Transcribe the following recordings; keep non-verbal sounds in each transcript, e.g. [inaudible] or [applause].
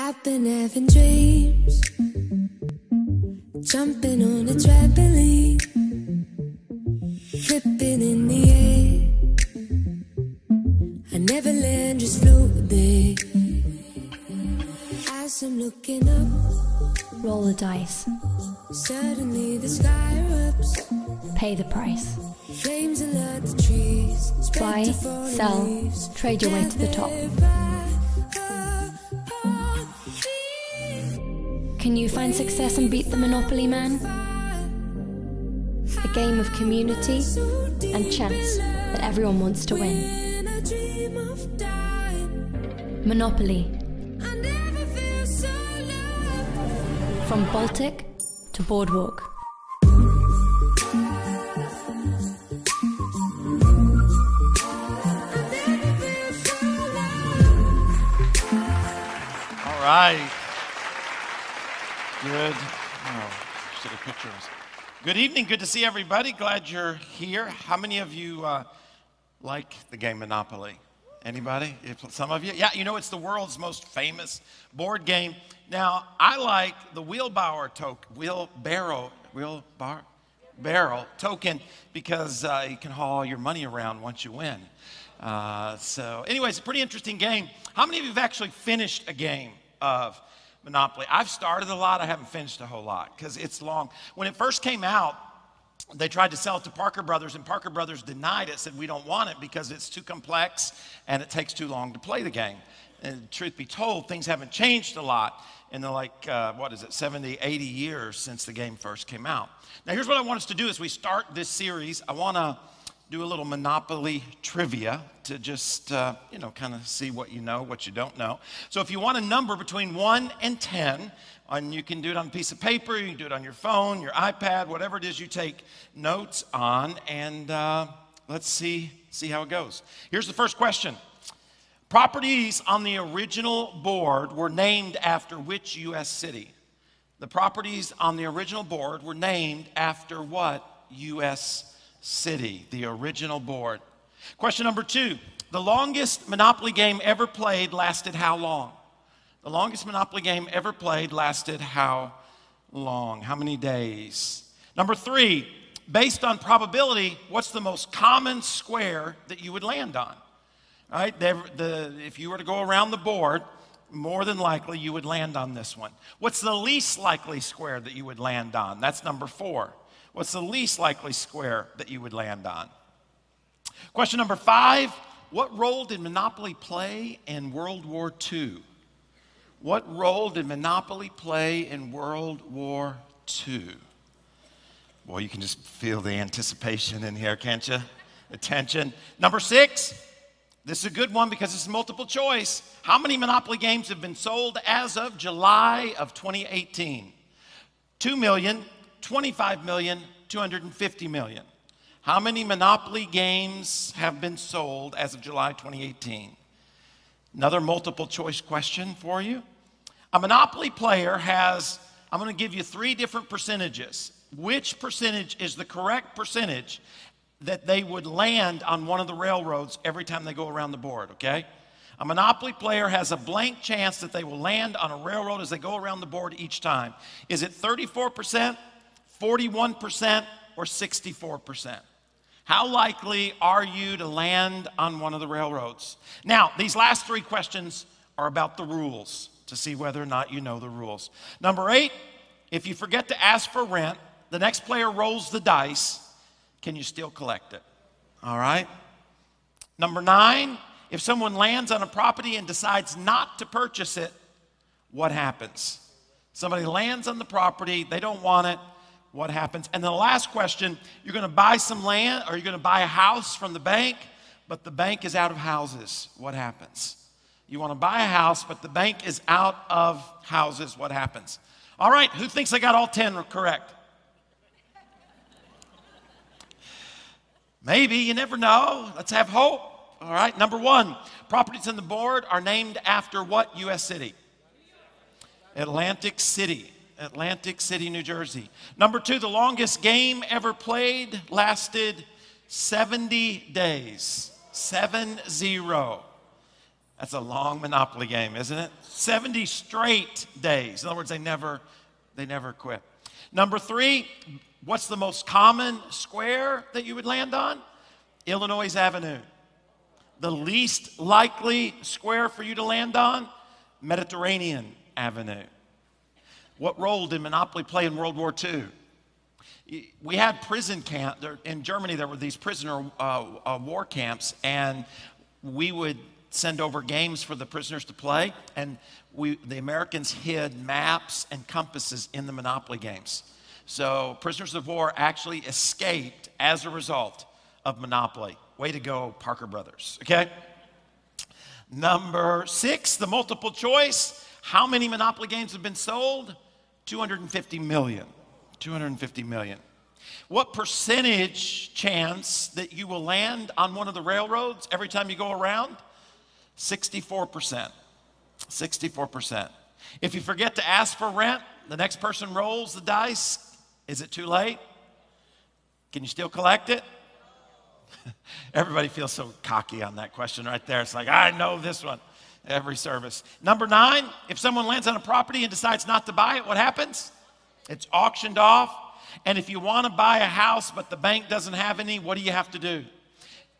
I've been having dreams, jumping on a trampoline, flipping in the air. I never land, just float there. As I'm looking up, Roll the dice. suddenly the sky erupts. Pay the price. Flames alert the trees. Buy, sell, trade your way to the top. Can you find success and beat the Monopoly man? A game of community and chance that everyone wants to win. Monopoly. From Baltic to Boardwalk. All right. Good. Oh, should have pictures. Good evening. Good to see everybody. Glad you're here. How many of you uh, like the game Monopoly? Anybody? Some of you? Yeah, you know it's the world's most famous board game. Now, I like the wheelbarrow token, wheelbarrow, wheelbar, barrel token because uh, you can haul all your money around once you win. Uh, so, anyways, it's a pretty interesting game. How many of you have actually finished a game of Monopoly? I've started a lot. I haven't finished a whole lot because it's long. When it first came out, they tried to sell it to Parker Brothers, and Parker Brothers denied it, said, We don't want it because it's too complex and it takes too long to play the game. And truth be told, things haven't changed a lot in the like, uh, what is it, 70, 80 years since the game first came out. Now, here's what I want us to do as we start this series. I want to do a little Monopoly trivia to just, uh, you know, kind of see what you know, what you don't know. So if you want a number between 1 and 10, and you can do it on a piece of paper, you can do it on your phone, your iPad, whatever it is you take notes on, and uh, let's see, see how it goes. Here's the first question. Properties on the original board were named after which U.S. city? The properties on the original board were named after what U.S. city? The original board. Question number two The longest Monopoly game ever played lasted how long? The longest Monopoly game ever played lasted how long? How many days? Number three, based on probability, what's the most common square that you would land on? Right? The, the, if you were to go around the board, more than likely you would land on this one. What's the least likely square that you would land on? That's number four. What's the least likely square that you would land on? Question number five What role did Monopoly play in World War II? What role did Monopoly play in World War II? Well, you can just feel the anticipation in here, can't you? Attention. Number six. This is a good one because it's multiple choice. How many Monopoly games have been sold as of July of 2018? 2 million, 25 million, 250 million. How many Monopoly games have been sold as of July 2018? Another multiple choice question for you. A Monopoly player has, I'm going to give you three different percentages. Which percentage is the correct percentage that they would land on one of the railroads every time they go around the board, okay? A Monopoly player has a blank chance that they will land on a railroad as they go around the board each time. Is it 34%, 41%, or 64%? How likely are you to land on one of the railroads? Now, these last three questions are about the rules to see whether or not you know the rules. Number eight, if you forget to ask for rent, the next player rolls the dice. Can you still collect it? All right. Number nine, if someone lands on a property and decides not to purchase it, what happens? Somebody lands on the property, they don't want it, what happens? And the last question you're going to buy some land or you're going to buy a house from the bank, but the bank is out of houses. What happens? You want to buy a house, but the bank is out of houses. What happens? All right, who thinks I got all 10 correct? Maybe, you never know. Let's have hope. All right, number one properties on the board are named after what U.S. city? Atlantic City. Atlantic City, New Jersey. Number two, the longest game ever played lasted 70 days. Seven zero. That's a long Monopoly game, isn't it? 70 straight days. In other words, they never, they never quit. Number three, what's the most common square that you would land on? Illinois Avenue. The least likely square for you to land on? Mediterranean Avenue. What role did Monopoly play in World War II? We had prison camp in Germany. There were these prisoner uh, uh, war camps, and we would send over games for the prisoners to play, and we, the Americans hid maps and compasses in the Monopoly games. So prisoners of war actually escaped as a result of Monopoly. Way to go, Parker Brothers. Okay? Number six, the multiple choice. How many Monopoly games have been sold? 250 million. 250 million. What percentage chance that you will land on one of the railroads every time you go around? 64%. 64%. If you forget to ask for rent, the next person rolls the dice. Is it too late? Can you still collect it? [laughs] Everybody feels so cocky on that question right there. It's like, I know this one every service. Number nine, if someone lands on a property and decides not to buy it, what happens? It's auctioned off. And if you want to buy a house but the bank doesn't have any, what do you have to do?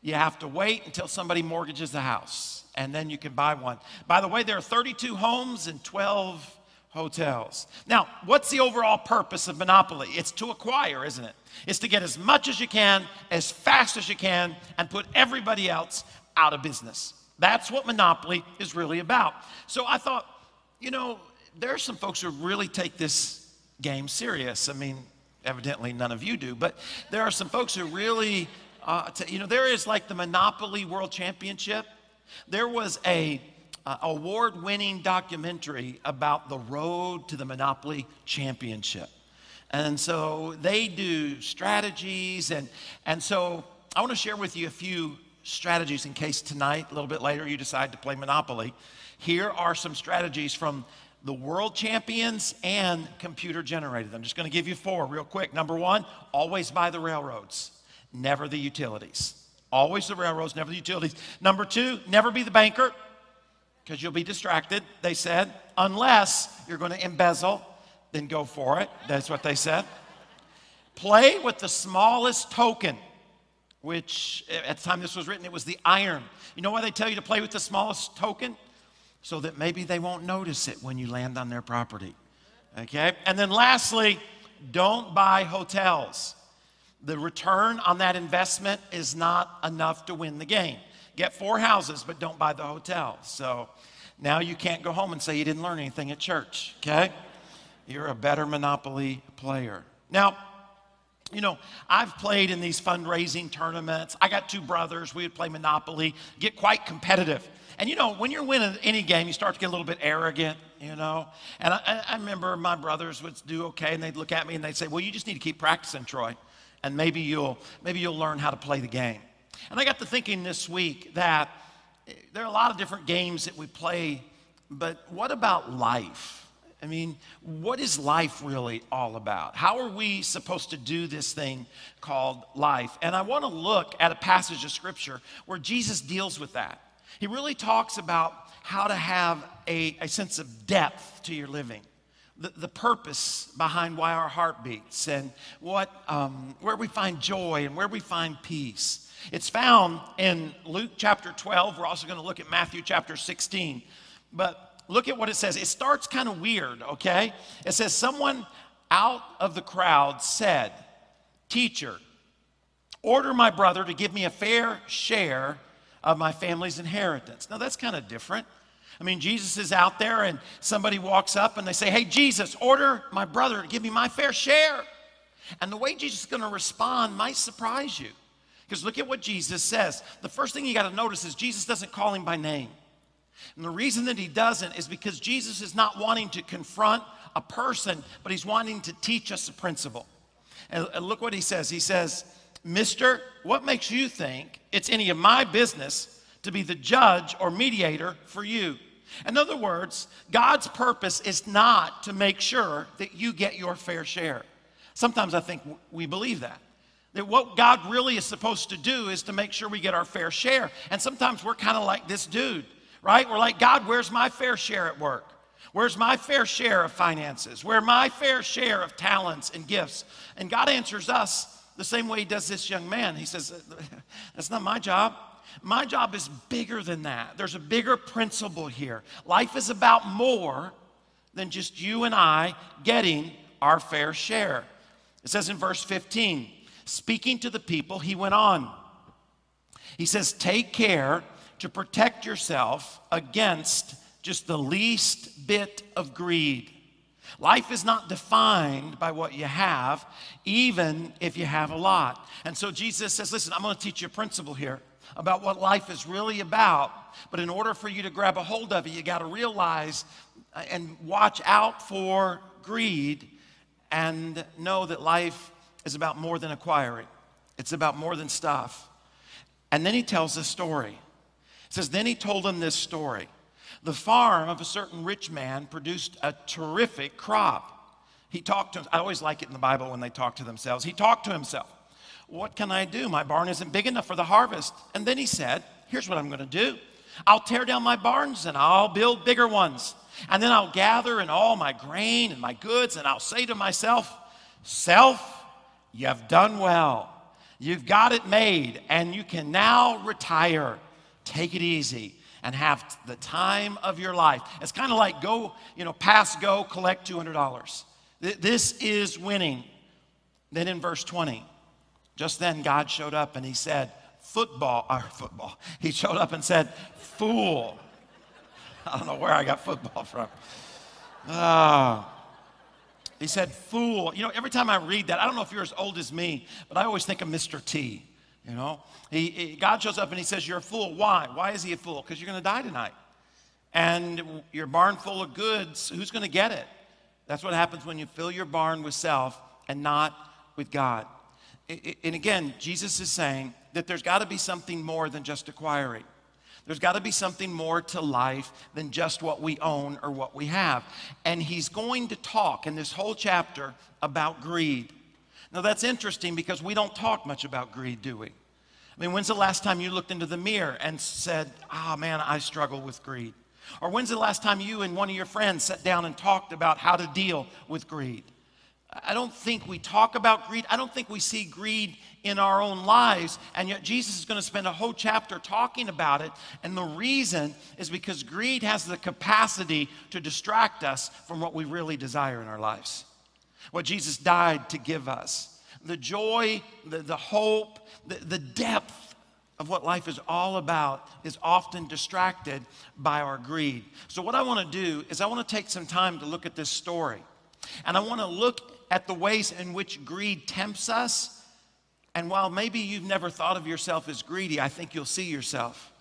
You have to wait until somebody mortgages the house and then you can buy one. By the way, there are 32 homes and 12 hotels. Now, what's the overall purpose of Monopoly? It's to acquire, isn't it? It's to get as much as you can, as fast as you can, and put everybody else out of business. That's what Monopoly is really about. So I thought, you know, there are some folks who really take this game serious. I mean, evidently none of you do, but there are some folks who really, uh, you know, there is like the Monopoly World Championship. There was a uh, award-winning documentary about the road to the Monopoly Championship. And so they do strategies. And, and so I want to share with you a few strategies in case tonight, a little bit later, you decide to play Monopoly. Here are some strategies from the world champions and computer generated. I'm just going to give you four real quick. Number one, always buy the railroads, never the utilities. Always the railroads, never the utilities. Number two, never be the banker because you'll be distracted, they said, unless you're going to embezzle then go for it. That's what they said. Play with the smallest token, which at the time this was written, it was the iron. You know why they tell you to play with the smallest token? So that maybe they won't notice it when you land on their property. Okay? And then lastly, don't buy hotels. The return on that investment is not enough to win the game. Get four houses, but don't buy the hotel. So now you can't go home and say you didn't learn anything at church, okay? You're a better Monopoly player. Now, you know, I've played in these fundraising tournaments. I got two brothers. We would play Monopoly, get quite competitive. And you know, when you're winning any game, you start to get a little bit arrogant, you know. And I, I remember my brothers would do okay, and they'd look at me and they'd say, "Well, you just need to keep practicing, Troy, and maybe you'll maybe you'll learn how to play the game." And I got to thinking this week that eh, there are a lot of different games that we play, but what about life? I mean, what is life really all about? How are we supposed to do this thing called life? And I want to look at a passage of scripture where Jesus deals with that. He really talks about how to have a, a sense of depth to your living. The, the, purpose behind why our heart beats and what, um, where we find joy and where we find peace. It's found in Luke chapter 12. We're also going to look at Matthew chapter 16. But look at what it says. It starts kind of weird, okay? It says, Someone out of the crowd said, Teacher, order my brother to give me a fair share of my family's inheritance. Now, that's kind of different. I mean, Jesus is out there and somebody walks up and they say, Hey, Jesus, order my brother to give me my fair share. And the way Jesus is going to respond might surprise you. Because look at what Jesus says. The first thing you got to notice is Jesus doesn't call him by name. And the reason that he doesn't is because Jesus is not wanting to confront a person, but he's wanting to teach us a principle. And, look what he says. He says, Mister, what makes you think it's any of my business to be the judge or mediator for you? In other words, God's purpose is not to make sure that you get your fair share. Sometimes I think we believe that. That what God really is supposed to do is to make sure we get our fair share. And sometimes we're kind of like this dude. Right? We're like, God, where's my fair share at work? Where's my fair share of finances? Where my fair share of talents and gifts? And God answers us the same way He does this young man. He says, [laughs] That's not my job. My job is bigger than that. There's a bigger principle here. Life is about more than just you and I getting our fair share. It says in verse 15, speaking to the people, he went on. He says, Take care to protect yourself against just the least bit of greed. Life is not defined by what you have, even if you have a lot. And so Jesus says, Listen, I'm going to teach you a principle here about what life is really about. But in order for you to grab a hold of it, you got to realize uh, and watch out for greed and know that life is about more than acquiring, it's about more than stuff. And then he tells a story. He says, Then he told them this story. The farm of a certain rich man produced a terrific crop. He talked to, I always like it in the Bible when they talk to themselves. He talked to himself. What can I do? My barn isn't big enough for the harvest. And then he said, Here's what I'm going to do I'll tear down my barns and I'll build bigger ones. And then I'll gather in all my grain and my goods, and I'll say to myself, Self, you've done well. You've got it made, and you can now retire. Take it easy and have the time of your life. It's kind of like go, you know, pass go, collect $200. This is winning. Then in verse 20, just then God showed up and he said, Football, or football. He showed up and said, Fool. I don't know where I got football from. Ah. He said, fool. You know, every time I read that, I don't know if you're as old as me, but I always think of Mr. T. You know, he, he, God shows up and he says, You're a fool. Why? Why is he a fool? Because you're going to die tonight. And your barn full of goods, who's going to get it? That's what happens when you fill your barn with self and not with God. And again, Jesus is saying that there's got to be something more than just acquiring. There's got to be something more to life than just what we own or what we have. And he's going to talk in this whole chapter about greed. Now, that's interesting because we don't talk much about greed, do we? I mean, when's the last time you looked into the mirror and said, Ah, oh, man, I struggle with greed? Or when's the last time you and one of your friends sat down and talked about how to deal with greed? I don't think we talk about greed. I don't think we see greed in our own lives. And yet, Jesus is going to spend a whole chapter talking about it. And the reason is because greed has the capacity to distract us from what we really desire in our lives. What Jesus died to give us the joy, the, the hope, the, the depth of what life is all about is often distracted by our greed. So, what I want to do is, I want to take some time to look at this story. And I want to look at the ways in which greed tempts us and while maybe you've never thought of yourself as greedy, I think you'll see yourself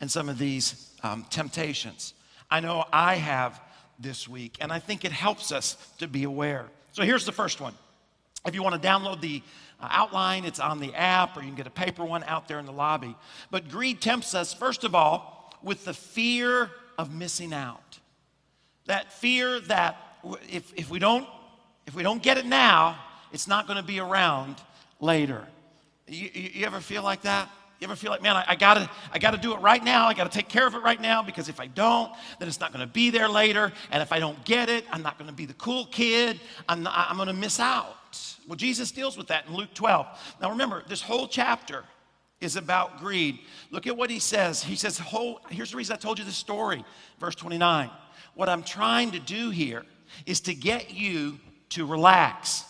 in some of these um, temptations. I know I have this week, and I think it helps us to be aware. So here's the first one. If you want to download the uh, outline, it's on the app, or you can get a paper one out there in the lobby. But greed tempts us, first of all, with the fear of missing out. That fear that if, if, we, don't, if we don't get it now, it's not going to be around later. You, you, ever feel like that? You ever feel like, man, I, I, gotta, I gotta do it right now. I gotta take care of it right now because if I don't, then it's not gonna be there later. And if I don't get it, I'm not gonna be the cool kid. I'm, not, I'm gonna miss out. Well, Jesus deals with that in Luke 12. Now remember, this whole chapter is about greed. Look at what he says. He says, whole, here's the reason I told you this story, verse 29. What I'm trying to do here is to get you to relax,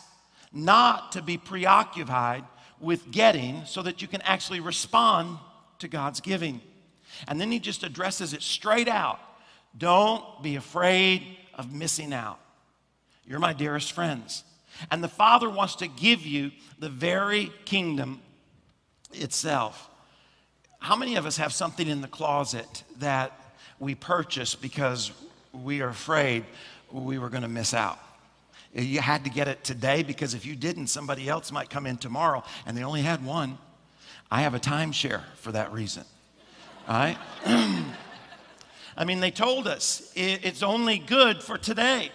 not to be preoccupied with getting so that you can actually respond to God's giving. And then he just addresses it straight out. Don't be afraid of missing out. You're my dearest friends. And the Father wants to give you the very kingdom itself. How many of us have something in the closet that we purchased because we are afraid we were going to miss out? You had to get it today because if you didn't, somebody else might come in tomorrow and they only had one. I have a timeshare for that reason. All right? [clears throat] I mean, they told us it's only good for today.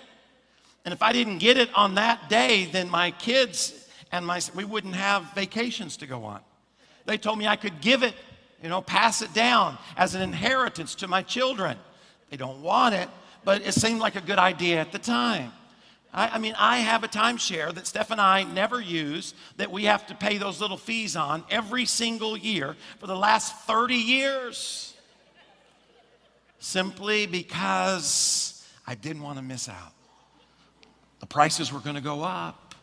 And if I didn't get it on that day, then my kids and my we wouldn't have vacations to go on. They told me I could give it you know, pass it down as an inheritance to my children. They don't want it, but it seemed like a good idea at the time. I, I, mean, I have a timeshare that Steph and I never use that we have to pay those little fees on every single year for the last 30 years. Simply because I didn't want to miss out. The prices were going to go up.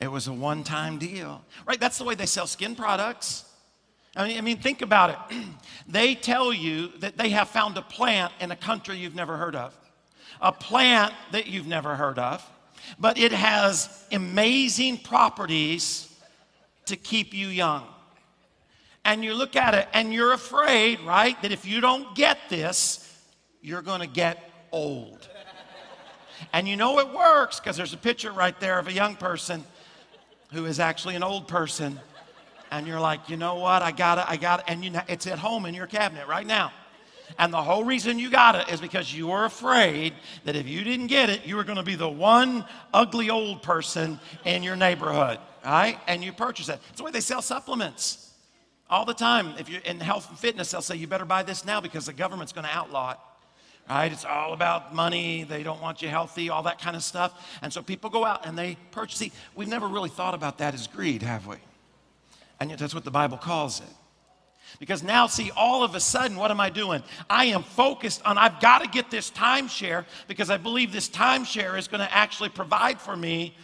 It was a one time deal. Right? That's the way they sell skin products. I mean, I mean, think about it. [clears throat] they tell you that they have found a plant in a country you've never heard of, a plant that you've never heard of, but it has amazing properties to keep you young. And you look at it and you're afraid, right, that if you don't get this, you're going to get old. And you know it works because there's a picture right there of a young person who is actually an old person. And you're like, you know what? I got it. I got it. And you know, it's at home in your cabinet right now. And the whole reason you got it is because you were afraid that if you didn't get it, you were going to be the one ugly old person in your neighborhood, right? And you purchase it. That's the way they sell supplements all the time. If you're in health and fitness, they'll say, you better buy this now because the government's going to outlaw it right? It's all about money. They don't want you healthy, all that kind of stuff. And so people go out and they purchase. See, we've never really thought about that as greed, have we? And yet that's what the Bible calls it. Because now, see, all of a sudden, what am I doing? I am focused on, I've got to get this timeshare because I believe this timeshare is going to actually provide for me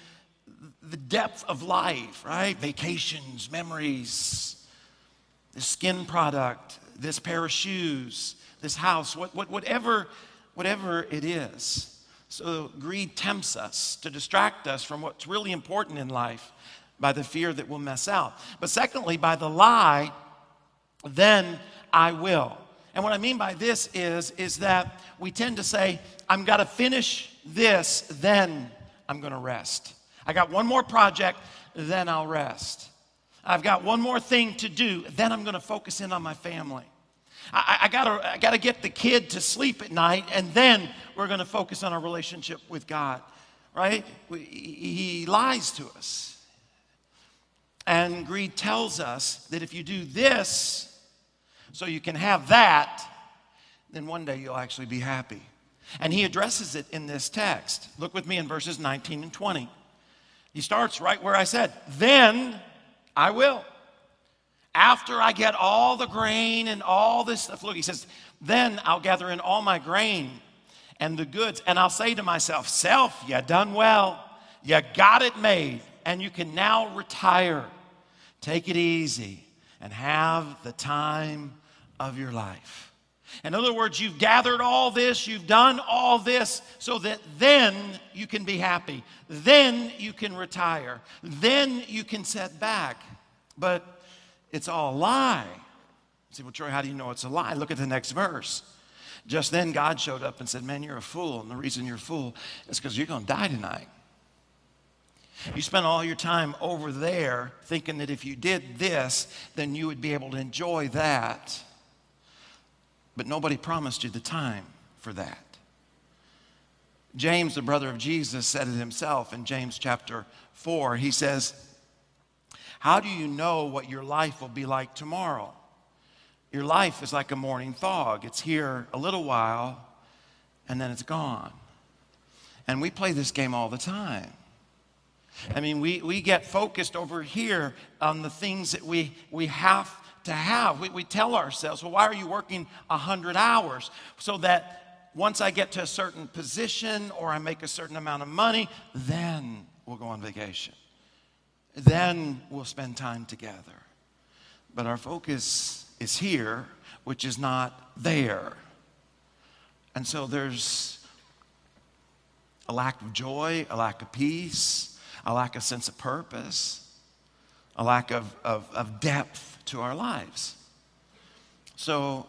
the depth of life, right? Vacations, memories, this skin product, this pair of shoes, this house, what, what, whatever, whatever it is. So greed tempts us to distract us from what's really important in life by the fear that we'll mess out. But secondly, by the lie, then I will. And what I mean by this is, is that we tend to say, I'm gonna finish this, then I'm going to rest. I got one more project, then I'll rest. I've got one more thing to do, then I'm going to focus in on my family. I, I, gotta, I gotta get the kid to sleep at night, and then we're gonna focus on our relationship with God, right? We, he lies to us. And greed tells us that if you do this so you can have that, then one day you'll actually be happy. And he addresses it in this text. Look with me in verses 19 and 20. He starts right where I said, Then I will after I get all the grain and all this stuff, look, he says, then I'll gather in all my grain and the goods, and I'll say to myself, Self, you done well. You got it made, and you can now retire. Take it easy and have the time of your life. In other words, you've gathered all this, you've done all this, so that then you can be happy. Then you can retire. Then you can set back. But it's all a lie. You say, well, Troy, how do you know it's a lie? Look at the next verse. Just then, God showed up and said, Man, you're a fool. And the reason you're a fool is because you're going to die tonight. You spent all your time over there thinking that if you did this, then you would be able to enjoy that. But nobody promised you the time for that. James, the brother of Jesus, said it himself in James chapter 4. He says, how do you know what your life will be like tomorrow? Your life is like a morning fog. It's here a little while and then it's gone. And we play this game all the time. I mean, we, we get focused over here on the things that we, we have to have. We, we tell ourselves, well, why are you working 100 hours? So that once I get to a certain position or I make a certain amount of money, then we'll go on vacation then we'll spend time together. But our focus is here, which is not there. And so there's a lack of joy, a lack of peace, a lack of sense of purpose, a lack of, of, of depth to our lives. So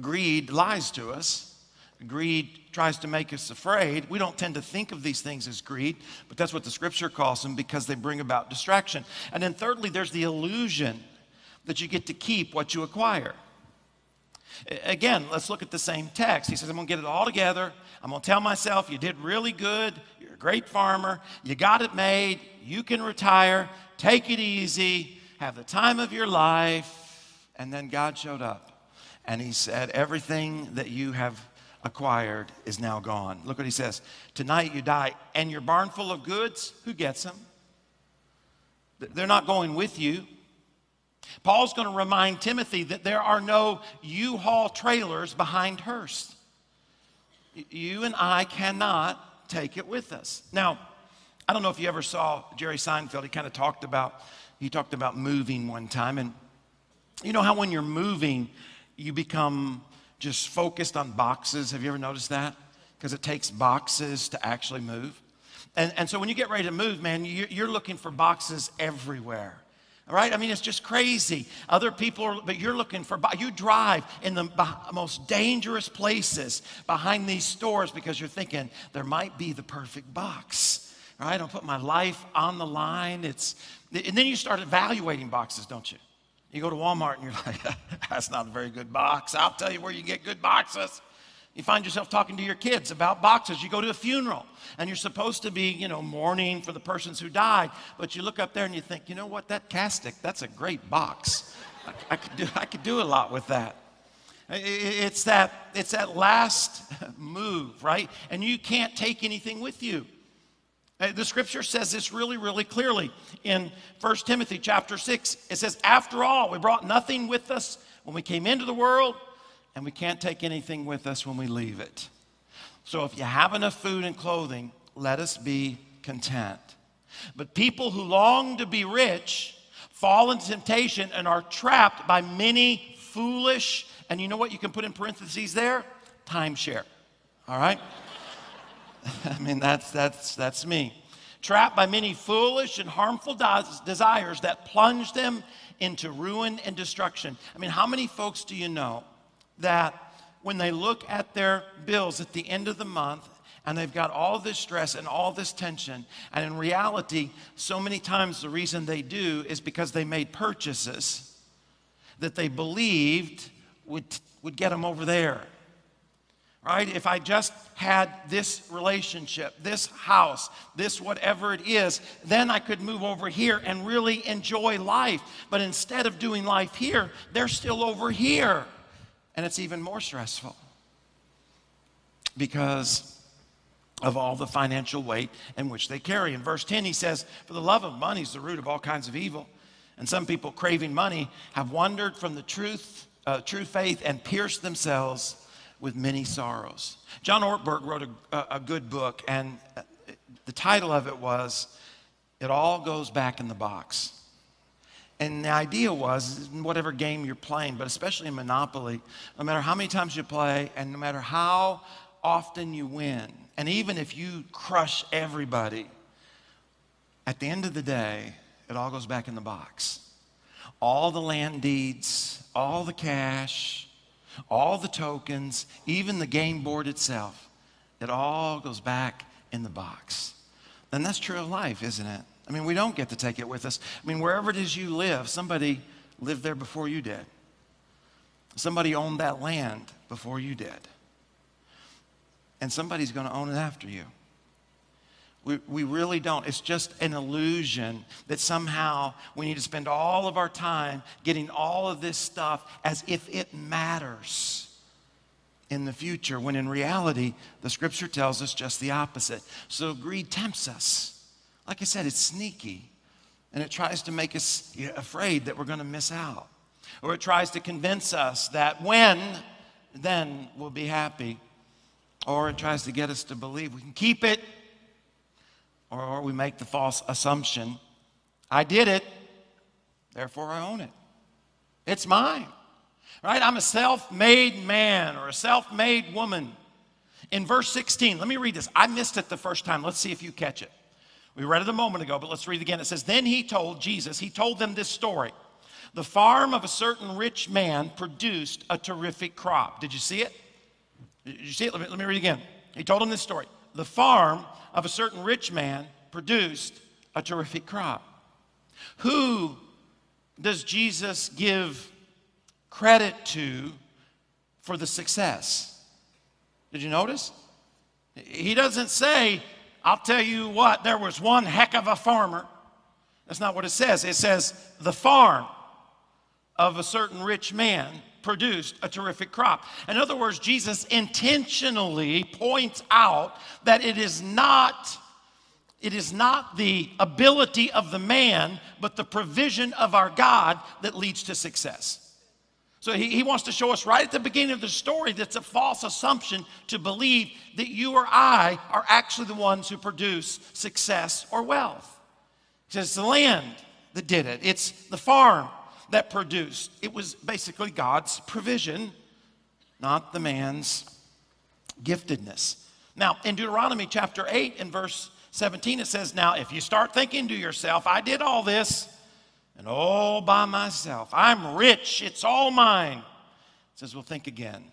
greed lies to us. Greed tries to make us afraid. We don't tend to think of these things as greed, but that's what the scripture calls them because they bring about distraction. And then, thirdly, there's the illusion that you get to keep what you acquire. Again, let's look at the same text. He says, I'm going to get it all together. I'm going to tell myself, you did really good. A great farmer. You got it made. You can retire. Take it easy. Have the time of your life. And then God showed up and he said, Everything that you have acquired is now gone. Look what he says. Tonight you die, and your barn full of goods, who gets them? They're not going with you. Paul's going to remind Timothy that there are no U Haul trailers behind Hearst. You and I cannot take it with us. Now, I don't know if you ever saw Jerry Seinfeld. He kind of talked about he talked about moving one time, and you know how when you're moving, you become just focused on boxes. Have you ever noticed that? Because it takes boxes to actually move. And, and so when you get ready to move, man, you, you're looking for boxes everywhere. Right? I mean, it's just crazy. Other people are, but you're looking for, you drive in the most dangerous places behind these stores because you're thinking there might be the perfect box. Right? I'll put my life on the line. It's, and then you start evaluating boxes, don't you? You go to Walmart and you're [laughs] like, that's not a very good box. I'll tell you where you get good boxes. You find yourself talking to your kids about boxes. You go to a funeral and you're supposed to be, you know, mourning for the persons who died, but you look up there and you think, you know what, that casket, that's a great box. I, I could, do, I could do a lot with that. It's that, it's that last move, right? And you can't take anything with you. Uh, the scripture says this really, really clearly in 1 Timothy chapter 6. It says, After all, we brought nothing with us when we came into the world, and we can't take anything with us when we leave it. So if you have enough food and clothing, let us be content. But people who long to be rich fall into temptation and are trapped by many foolish, and you know what you can put in parentheses there? Timeshare. All right? [laughs] I mean, that's, that's, that's me. Trapped by many foolish and harmful desires that plunge them into ruin and destruction. I mean, how many folks do you know that when they look at their bills at the end of the month and they've got all this stress and all this tension. And in reality, so many times the reason they do is because they made purchases that they believed would, would get them over there. Right? If I just had this relationship, this house, this whatever it is, then I could move over here and really enjoy life. But instead of doing life here, they're still over here. And it's even more stressful because of all the financial weight in which they carry. In verse 10, he says, For the love of money is the root of all kinds of evil. And some people craving money have wandered from the truth, uh, true faith and pierced themselves with many sorrows. John Ortberg wrote a, a good book, and uh, the title of it was It All Goes Back in the Box. And the idea was, whatever game you're playing, but especially in Monopoly, no matter how many times you play and no matter how often you win, and even if you crush everybody, at the end of the day, it all goes back in the box. All the land deeds, all the cash, all the tokens, even the game board itself, it all goes back in the box. And that's true of life, isn't it? I mean, we don't get to take it with us. I mean, wherever it is you live, somebody lived there before you did. Somebody owned that land before you did. And somebody's going to own it after you. We, we really don't. It's just an illusion that somehow we need to spend all of our time getting all of this stuff as if it matters in the future, when in reality, the scripture tells us just the opposite. So greed tempts us. Like I said, it's sneaky. And it tries to make us afraid that we're going to miss out. Or it tries to convince us that when, then we'll be happy. Or it tries to get us to believe we can keep it. Or we make the false assumption I did it, therefore I own it. It's mine. Right? I'm a self made man or a self made woman. In verse 16, let me read this. I missed it the first time. Let's see if you catch it. We read it a moment ago, but let's read it again. It says, Then he told Jesus, he told them this story. The farm of a certain rich man produced a terrific crop. Did you see it? Did you see it? Let me, let me read it again. He told them this story. The farm of a certain rich man produced a terrific crop. Who does Jesus give credit to for the success? Did you notice? He doesn't say I'll tell you what, there was one heck of a farmer. That's not what it says. It says the farm of a certain rich man produced a terrific crop. In other words, Jesus intentionally points out that it is not it is not the ability of the man, but the provision of our God that leads to success. So he, he wants to show us right at the beginning of the story that's a false assumption to believe that you or I are actually the ones who produce success or wealth. He says it's the land that did it, it's the farm that produced. It was basically God's provision, not the man's giftedness. Now, in Deuteronomy chapter 8 and verse 17, it says, Now, if you start thinking to yourself, I did all this and all by myself, I'm rich, it's all mine. It says, Well, think again.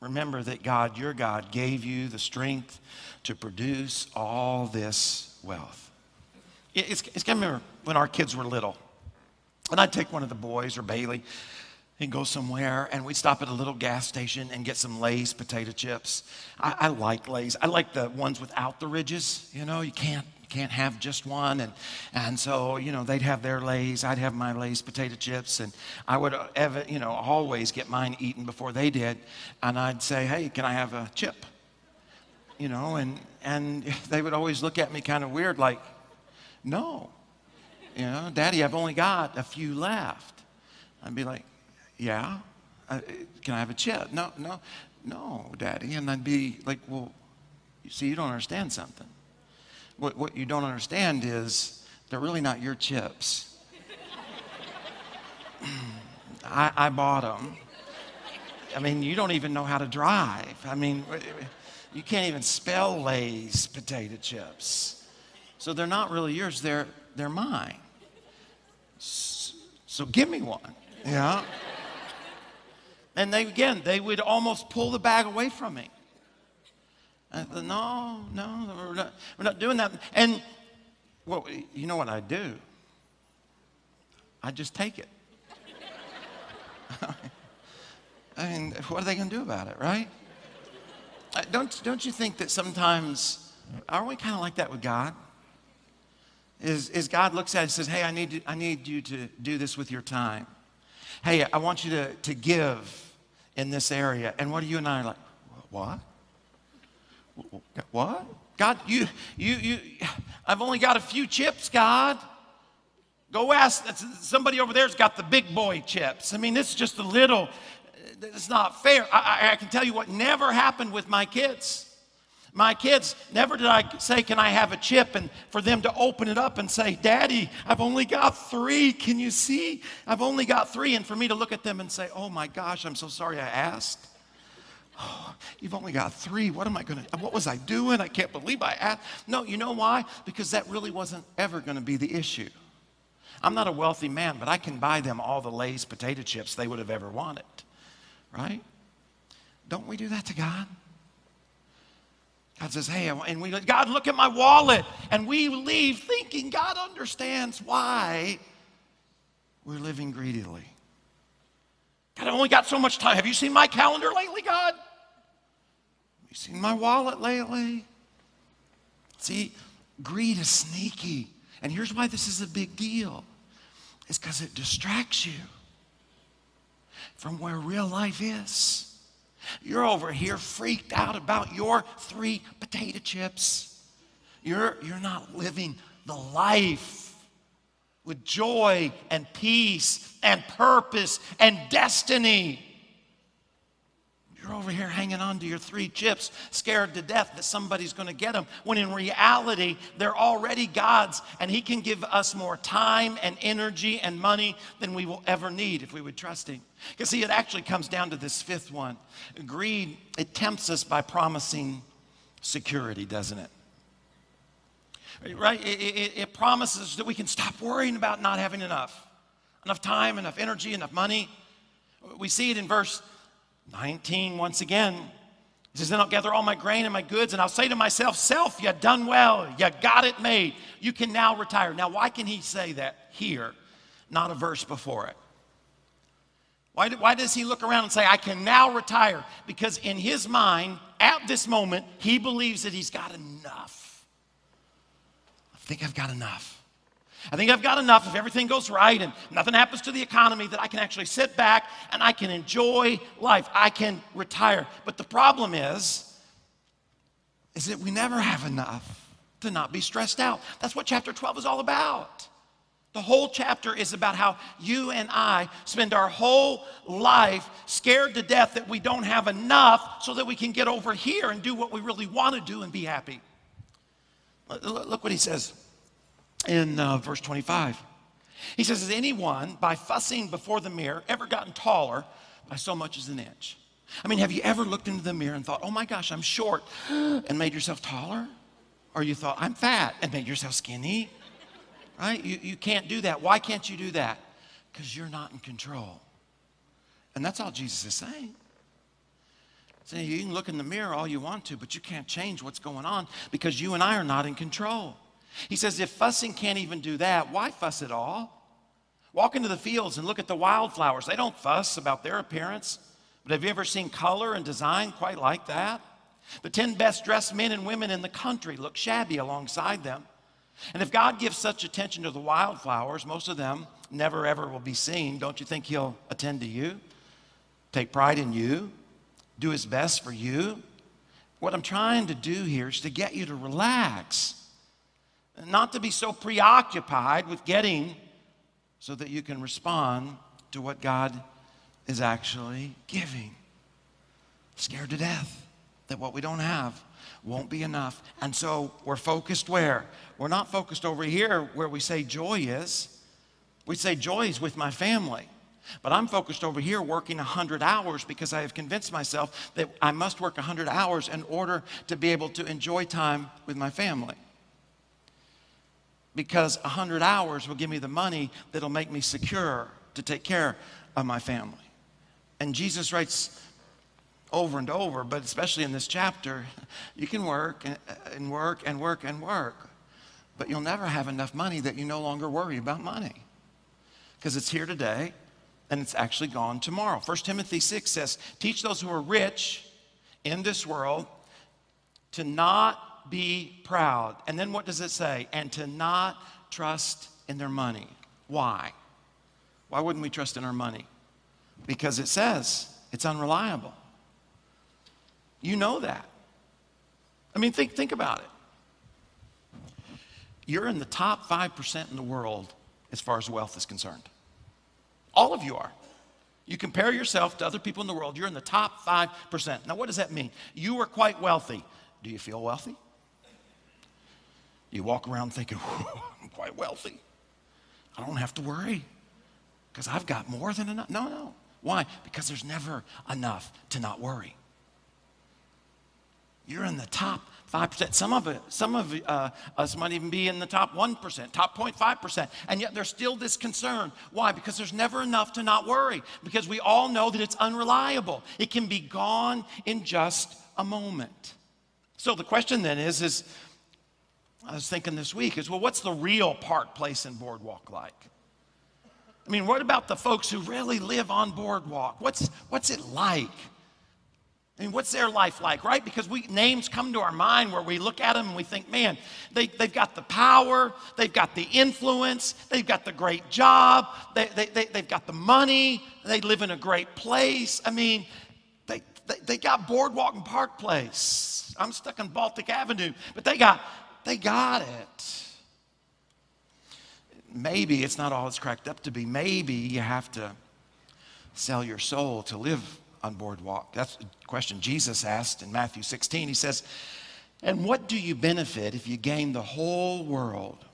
Remember that God, your God, gave you the strength to produce all this wealth. It's, it's, I remember when our kids were little. And I'd take one of the boys or Bailey and go somewhere, and we'd stop at a little gas station and get some Lay's potato chips. I, I like Lay's. I like the ones without the ridges. You know, you can't can't have just one, and and so you know they'd have their Lay's, I'd have my Lay's potato chips, and I would ever you know always get mine eaten before they did, and I'd say, hey, can I have a chip? You know, and and [laughs] they would always look at me kind of weird, like, no. You know, Daddy, I've only got a few left. I'd be like, Yeah, uh, can I have a chip? No, no, no, Daddy. And I'd be like, Well, you see, you don't understand something. What, what you don't understand is they're really not your chips. [clears throat] I, I bought them. I mean, you don't even know how to drive. I mean, you can't even spell Lay's potato chips. So they're not really yours, they're, they're mine. So give me one. Yeah. And they, again, they would almost pull the bag away from me. Said, no, no, we're not, we're not doing that. And, well, you know what I do? I just take it. [laughs] I mean, what are they going to do about it, right? Uh, don't, don't you think that sometimes, aren't we kind of like that with God? is, is God looks at it and says, Hey, I need, to, I need you to do this with your time. Hey, I want you to, to give in this area. And what are you and I like? What? What? God, you, you, you, I've only got a few chips, God. Go ask, somebody over there's got the big boy chips. I mean, this is just a little, it's not fair. I, I, I can tell you what never happened with my kids. My kids, never did I say, Can I have a chip? And for them to open it up and say, Daddy, I've only got three. Can you see? I've only got three. And for me to look at them and say, Oh my gosh, I'm so sorry I asked. Oh, [sighs] you've only got three. What am I going to, what was I doing? I can't believe I asked. No, you know why? Because that really wasn't ever going to be the issue. I'm not a wealthy man, but I can buy them all the Lay's potato chips they would have ever wanted, right? Don't we do that to God? God says, Hey, and we, God, look at my wallet. And we leave thinking God understands why we're living greedily. God, I've only got so much time. Have you seen my calendar lately, God? Have you seen my wallet lately? See, greed is sneaky. And here's why this is a big deal it's because it distracts you from where real life is. You're over here freaked out about your three potato chips. You're, you're not living the life with joy and peace and purpose and destiny. You're over here hanging on to your three chips, scared to death that somebody's going to get them, when in reality, they're already God's, and He can give us more time and energy and money than we will ever need if we would trust Him. Because, see, it actually comes down to this fifth one. Greed, it tempts us by promising security, doesn't it? Right? It, it, it promises that we can stop worrying about not having enough enough time, enough energy, enough money. We see it in verse 19, once again, he says, Then I'll gather all my grain and my goods, and I'll say to myself, Self, you done well. You got it made. You can now retire. Now, why can he say that here, not a verse before it? Why, why does he look around and say, I can now retire? Because in his mind, at this moment, he believes that he's got enough. I think I've got enough. I think I've got enough if everything goes right and nothing happens to the economy that I can actually sit back and I can enjoy life. I can retire. But the problem is, is that we never have enough to not be stressed out. That's what chapter 12 is all about. The whole chapter is about how you and I spend our whole life scared to death that we don't have enough so that we can get over here and do what we really want to do and be happy. Look what he says in uh, verse 25. He says, Has anyone, by fussing before the mirror, ever gotten taller by so much as an inch? I mean, have you ever looked into the mirror and thought, oh my gosh, I'm short, [gasps] and made yourself taller? Or you thought, I'm fat, and made yourself skinny? Right? You, you can't do that. Why can't you do that? Because you're not in control. And that's all Jesus is saying. You can look in the mirror all you want to, but you can't change what's going on because you and I are not in control. He says, if fussing can't even do that, why fuss at all? Walk into the fields and look at the wildflowers. They don't fuss about their appearance. But have you ever seen color and design quite like that? The 10 best dressed men and women in the country look shabby alongside them. And if God gives such attention to the wildflowers, most of them never ever will be seen. Don't you think He'll attend to you? Take pride in you? Do His best for you? What I'm trying to do here is to get you to relax, not to be so preoccupied with getting so that you can respond to what God is actually giving. Scared to death that what we don't have won't be enough. And so we're focused where? We're not focused over here where we say joy is. We say joy is with my family. But I'm focused over here working 100 hours because I have convinced myself that I must work 100 hours in order to be able to enjoy time with my family. Because 100 hours will give me the money that'll make me secure to take care of my family. And Jesus writes over and over, but especially in this chapter, you can work and, work and work and work, but you'll never have enough money that you no longer worry about money because it's here today and it's actually gone tomorrow. 1 Timothy 6 says, Teach those who are rich in this world to not be proud. And then what does it say? And to not trust in their money. Why? Why wouldn't we trust in our money? because it says it's unreliable. You know that. I mean, think, think about it. You're in the top 5% in the world as far as wealth is concerned. All of you are. You compare yourself to other people in the world, you're in the top 5%. Now, what does that mean? You are quite wealthy. Do you feel wealthy? You walk around thinking, [laughs] I'm quite wealthy. I don't have to worry because I've got more than enough. No, no. Why? Because there's never enough to not worry. You're in the top 5%. Some of it, some of uh, us might even be in the top 1%, top 0.5%. And yet there's still this concern. Why? Because there's never enough to not worry. Because we all know that it's unreliable. It can be gone in just a moment. So the question then is, is I was thinking this week is, well, what's the real park place and boardwalk like? I mean, what about the folks who really live on Boardwalk? What's, what's it like? I mean, what's their life like, right? Because we, names come to our mind where we look at them and we think, man, they, they've got the power, they've got the influence, they've got the great job, they, they, they, they've got the money, they live in a great place. I mean, they, they, they got Boardwalk and Park Place. I'm stuck in Baltic Avenue, but they got, they got it maybe it's not all it's cracked up to be. Maybe you have to sell your soul to live on boardwalk. That's the question Jesus asked in Matthew 16. He says, And what do you benefit if you gain the whole world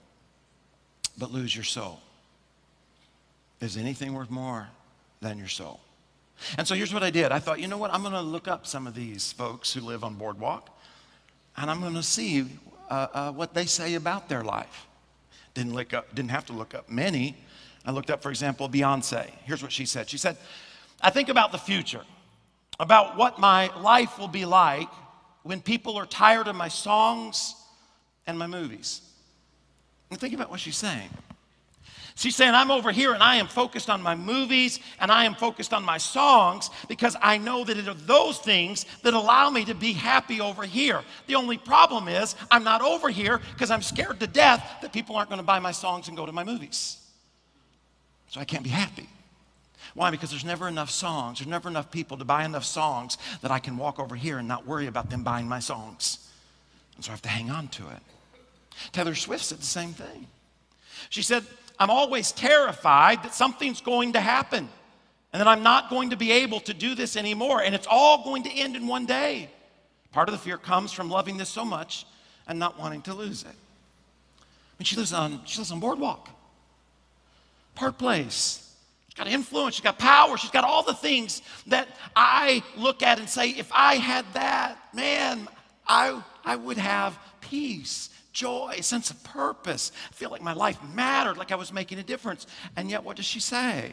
but lose your soul? Is anything worth more than your soul? And so here's what I did. I thought, you know what? I'm going to look up some of these folks who live on boardwalk, and I'm going to see uh, uh, what they say about their life. Didn't, look up, didn't have to look up many. I looked up, for example, Beyonce. Here's what she said She said, I think about the future, about what my life will be like when people are tired of my songs and my movies. And think about what she's saying. She's saying, I'm over here and I am focused on my movies and I am focused on my songs because I know that it are those things that allow me to be happy over here. The only problem is I'm not over here because I'm scared to death that people aren't going to buy my songs and go to my movies. So I can't be happy. Why? Because there's never enough songs, there's never enough people to buy enough songs that I can walk over here and not worry about them buying my songs. And so I have to hang on to it. Taylor Swift said the same thing. She said, I'm always terrified that something's going to happen and that I'm not going to be able to do this anymore and it's all going to end in one day. Part of the fear comes from loving this so much and not wanting to lose it. I mean, she lives on, she lives on Boardwalk, Park Place. Got influence, she's got power, she's got all the things that I look at and say, if I had that, man, I, I would have peace joy, sense of purpose. I feel like my life mattered, like I was making a difference. And yet, what does she say?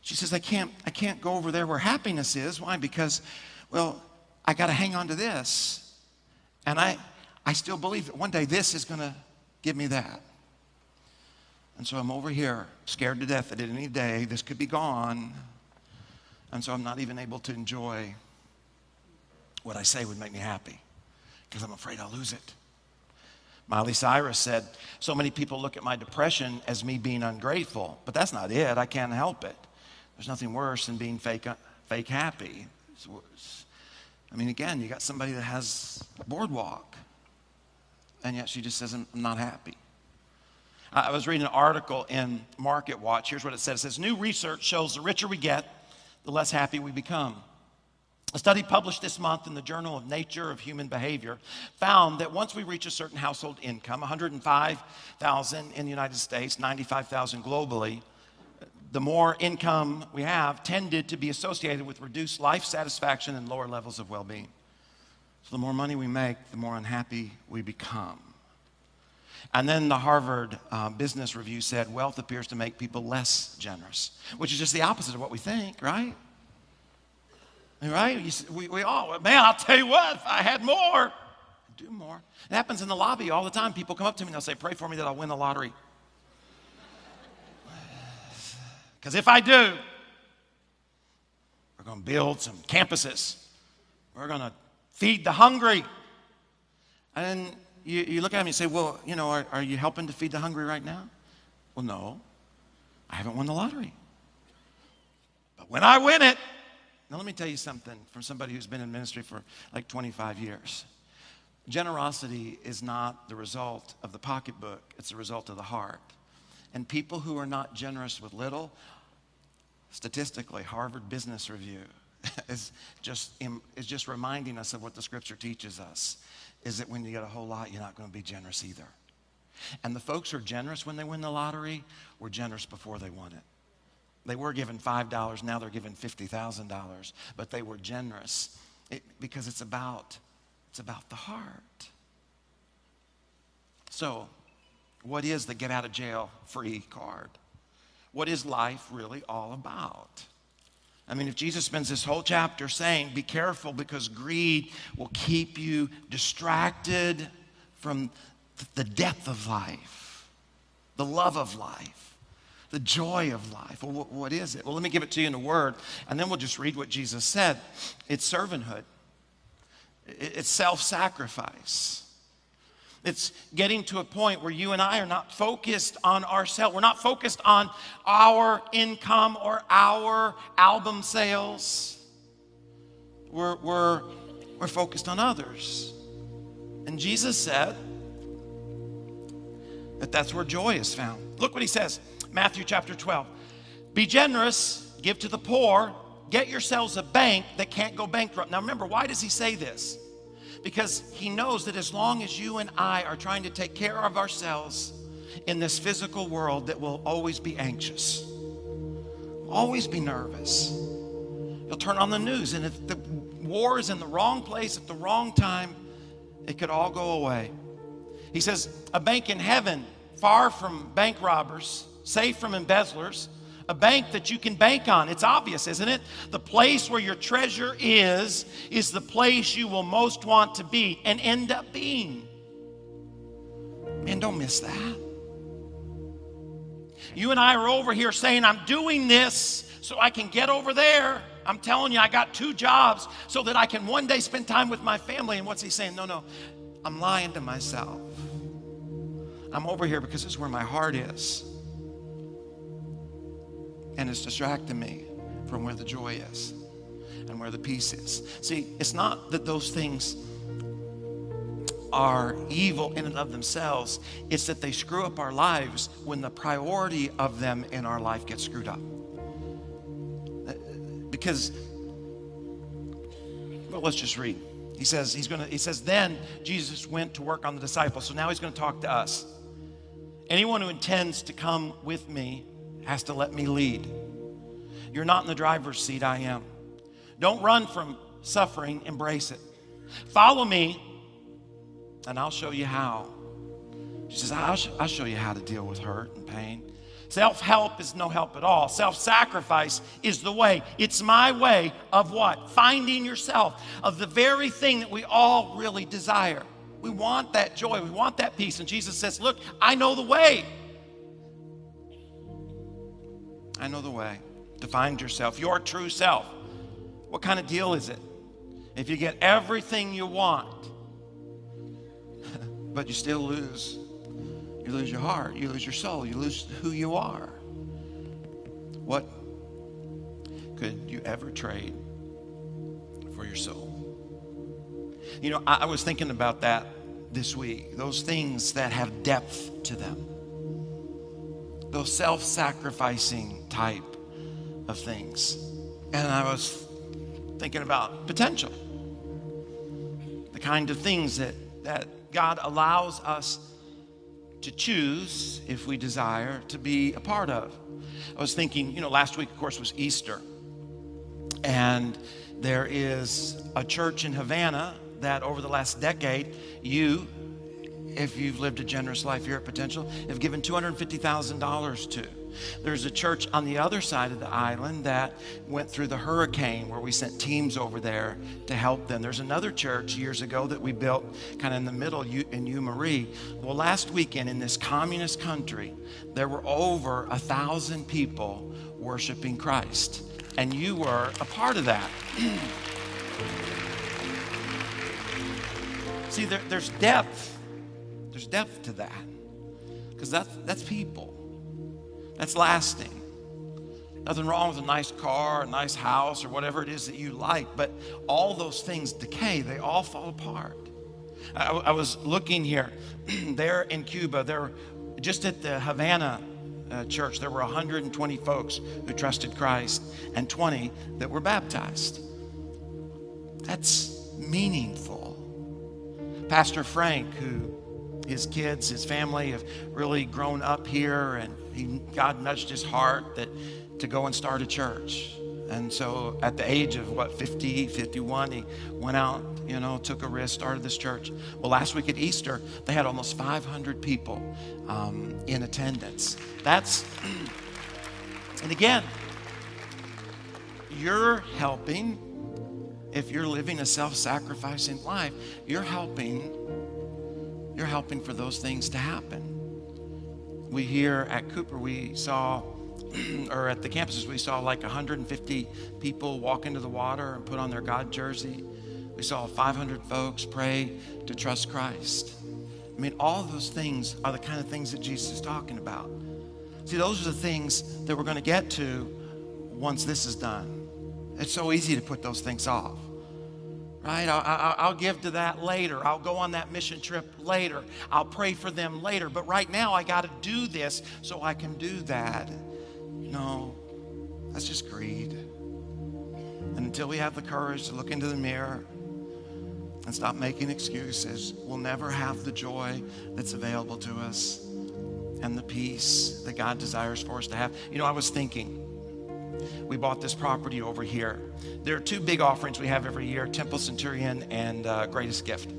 She says, I can't, I can't go over there where happiness is. Why? Because, well, I got to hang on to this. And I, I still believe that one day this is going to give me that. And so I'm over here, scared to death that at any day this could be gone. And so I'm not even able to enjoy what I say would make me happy because I'm afraid I'll lose it. Miley Cyrus said, So many people look at my depression as me being ungrateful, but that's not it. I can't help it. There's nothing worse than being fake, uh, fake happy. I mean, again, you got somebody that has a boardwalk, and yet she just says, I'm not happy. I was reading an article in Market Watch. Here's what it says It says, New research shows the richer we get, the less happy we become. A study published this month in the Journal of Nature of Human Behavior found that once we reach a certain household income, 105,000 in the United States, 95,000 globally, the more income we have tended to be associated with reduced life satisfaction and lower levels of well-being. So the more money we make, the more unhappy we become. And then the Harvard uh, Business Review said wealth appears to make people less generous, which is just the opposite of what we think, right? Right? You, We, we all, man, I'll tell you what, if I had more, I'd do more. It happens in the lobby all the time. People come up to me and they'll say, Pray for me that I'll win the lottery. [sighs] Because if I do, we're going to build some campuses. We're going to feed the hungry. And you, you look at me and say, Well, you know, are, are you helping to feed the hungry right now? Well, no. I haven't won the lottery. But when I win it, now, let me tell you something from somebody who's been in ministry for like 25 years. Generosity is not the result of the pocketbook, it's the result of the heart. And people who are not generous with little, statistically, Harvard Business Review [laughs] is just, is just reminding us of what the scripture teaches us is that when you get a whole lot, you're not going to be generous either. And the folks who are generous when they win the lottery were generous before they won it. They were given $5, now they're given $50,000, but they were generous it, because it's about, it's about the heart. So, what is the get out of jail free card? What is life really all about? I mean, if Jesus spends this whole chapter saying, be careful because greed will keep you distracted from the depth of life, the love of life the joy of life. Well, what is it? Well, let me give it to you in a word, and then we'll just read what Jesus said. It's servanthood, it's self sacrifice. It's getting to a point where you and I are not focused on ourselves. We're not focused on our income or our album sales. We're, we're, we're focused on others. And Jesus said that that's where joy is found. Look what he says Matthew chapter 12. Be generous, give to the poor, get yourselves a bank that can't go bankrupt. Now remember, why does he say this? Because he knows that as long as you and I are trying to take care of ourselves in this physical world, that we'll always be anxious, always be nervous. You'll turn on the news, and if the war is in the wrong place at the wrong time, it could all go away. He says, A bank in heaven, far from bank robbers, safe from embezzlers, a bank that you can bank on. It's obvious, isn't it? The place where your treasure is, is the place you will most want to be and end up being. Man, don't miss that. you and I are over here saying, I'm doing this so I can get over there. I'm telling you, I got two jobs so that I can one day spend time with my family. And what's he saying? No, no, I'm lying to myself. I'm over here because it's where my heart is. And it's distracting me from where the joy is and where the peace is. See, it's not that those things are evil in and of themselves, it's that they screw up our lives when the priority of them in our life gets screwed up. Because, well, let's just read. He says, he's gonna, he says, then Jesus went to work on the disciples. So now he's going to talk to us. Anyone who intends to come with me has to let me lead. You're not in the driver's seat, I am. Don't run from suffering, embrace it. Follow me, and I'll show you how. She says, I'll, sh- I'll show you how to deal with hurt and pain. Self help is no help at all. Self sacrifice is the way. It's my way of what? Finding yourself, of the very thing that we all really desire. We want that joy, we want that peace. And Jesus says, Look, I know the way. I know the way to find yourself, your true self. What kind of deal is it? If you get everything you want, [laughs] but you still lose, you lose your heart, you lose your soul, you lose who you are. What could you ever trade for your soul? You know, I, I was thinking about that this week. Those things that have depth to them, those self sacrificing type of things. And I was thinking about potential, the kind of things that, that God allows us to choose, if we desire, to be a part of. I was thinking, you know, last week, of course, was Easter. And there is a church in Havana that over the last decade, you, if you've lived a generous life here at Potential, have given $250,000 to. There's a church on the other side of the island that went through the hurricane where we sent teams over there to help them. There's another church years ago that we built kind of in the middle in U Marie. Well, last weekend in this communist country, there were over a thousand people worshiping Christ. And you were a part of that. [clears throat] See, there, there's depth. There's depth to that. Because that's, that's people. That's lasting. Nothing wrong with a nice car, a nice house, or whatever it is that you like, but all those things decay, they all fall apart. I, I was looking here, [clears throat] there in Cuba, there just at the Havana uh, church, there were 120 folks who trusted Christ and 20 that were baptized. That's meaningful. Pastor Frank, who his kids, his family have really grown up here, and he, God nudged his heart that to go and start a church. And so at the age of what, 50, 51, he went out, you know, took a risk, started this church. Well, last week at Easter, they had almost 500 people um, in attendance. That's, [clears throat] and again, you're helping, if you're living a self sacrificing life, you're helping you're helping for those things to happen. We here at Cooper, we saw, [clears throat] or at the campuses, we saw like 150 people walk into the water and put on their God jersey. We saw 500 folks pray to trust Christ. I mean, all those things are the kind of things that Jesus is talking about. See, those are the things that we're going to get to once this is done. It's so easy to put those things off right? I'll, I'll, give to that later. I'll go on that mission trip later. I'll pray for them later. But right now, I got to do this so I can do that. No, that's just greed. And until we have the courage to look into the mirror and stop making excuses, we'll never have the joy that's available to us and the peace that God desires for us to have. You know, I was thinking, we bought this property over here. There are two big offerings we have every year Temple Centurion and uh, Greatest Gift.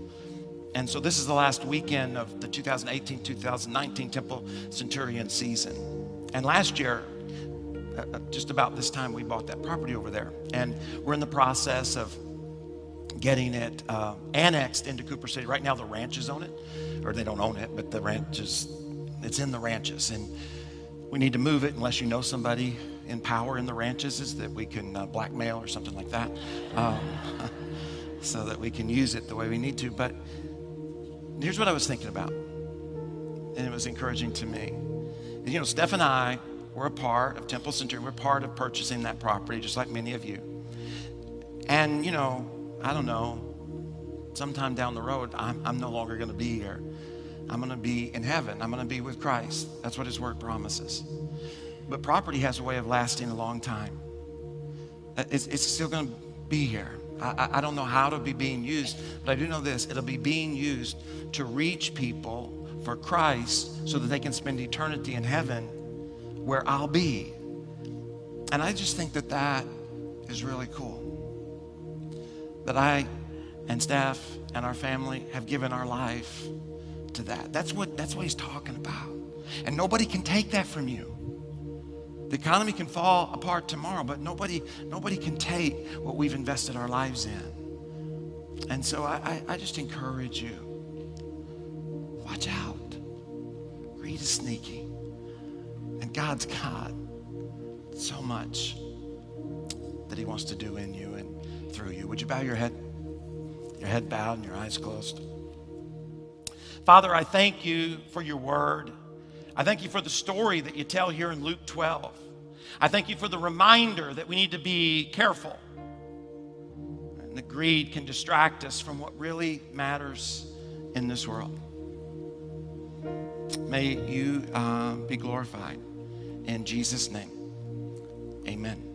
And so this is the last weekend of the 2018 2019 Temple Centurion season. And last year, uh, uh, just about this time, we bought that property over there. And we're in the process of getting it uh, annexed into Cooper City. Right now, the ranches own it, or they don't own it, but the ranches, it's in the ranches. And we need to move it unless you know somebody in power in the ranches is that we can uh, blackmail or something like that um, [laughs] so that we can use it the way we need to. But here's what I was thinking about, and it was encouraging to me. You know, Steph and I were a part of Temple Center. We're part of purchasing that property, just like many of you. And, you know, I don't know, sometime down the road, I'm, I'm no longer going to be here. I'm going to be in heaven. I'm going to be with Christ. That's what His Word promises. But property has a way of lasting a long time. Uh, it's, it's still going to be here. I, I don't know how it'll be being used, but I do know this it'll be being used to reach people for Christ so that they can spend eternity in heaven where I'll be. And I just think that that is really cool. That I and Steph and our family have given our life to that. That's what, that's what he's talking about. And nobody can take that from you. The economy can fall apart tomorrow, but nobody, nobody can take what we've invested our lives in. And so I, I, I just encourage you watch out. Greed is sneaky. And God's got so much that He wants to do in you and through you. Would you bow your head? Your head bowed and your eyes closed. Father, I thank you for your word. I thank you for the story that you tell here in Luke 12. I thank you for the reminder that we need to be careful. And the greed can distract us from what really matters in this world. May you uh, be glorified. In Jesus' name, amen.